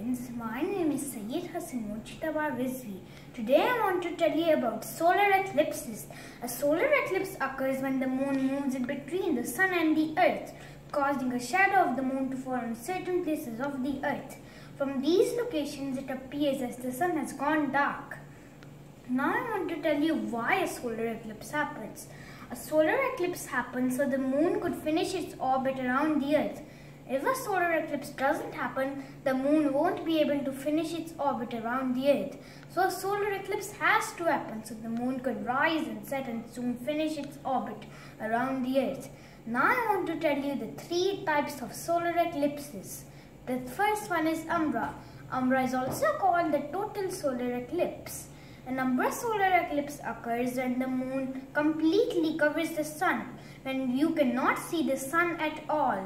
friends, my name is Sayyid Hassan Mujtaba Rizvi. Today I want to tell you about solar eclipses. A solar eclipse occurs when the moon moves in between the sun and the earth, causing a shadow of the moon to fall on certain places of the earth. From these locations it appears as the sun has gone dark. Now I want to tell you why a solar eclipse happens. A solar eclipse happens so the moon could finish its orbit around the earth. If a solar eclipse doesn't happen, the moon won't be able to finish its orbit around the earth. So a solar eclipse has to happen so the moon could rise and set and soon finish its orbit around the earth. Now I want to tell you the three types of solar eclipses. The first one is umbra. Umbra is also called the total solar eclipse. An umbra solar eclipse occurs when the moon completely covers the sun, when you cannot see the sun at all.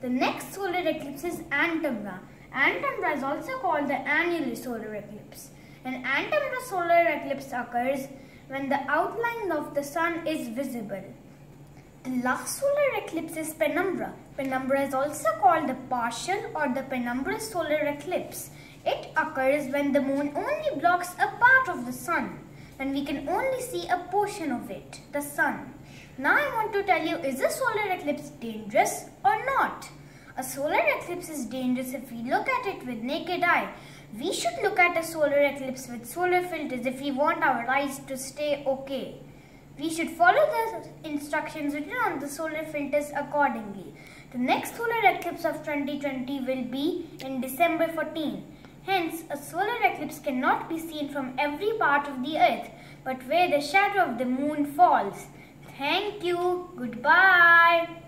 The next solar eclipse is antumbra. Antumbra is also called the annular solar eclipse. An antumbra solar eclipse occurs when the outline of the sun is visible. The last solar eclipse is penumbra. Penumbra is also called the partial or the penumbral solar eclipse. It occurs when the moon only blocks a part of the sun, when we can only see a portion of it, the sun. Now I want to tell you, is a solar eclipse dangerous or not? A solar eclipse is dangerous if we look at it with naked eye. We should look at a solar eclipse with solar filters if we want our eyes to stay okay. We should follow the instructions written on the solar filters accordingly. The next solar eclipse of 2020 will be in December 14. Hence, a solar eclipse cannot be seen from every part of the earth, but where the shadow of the moon falls. Thank you. Goodbye.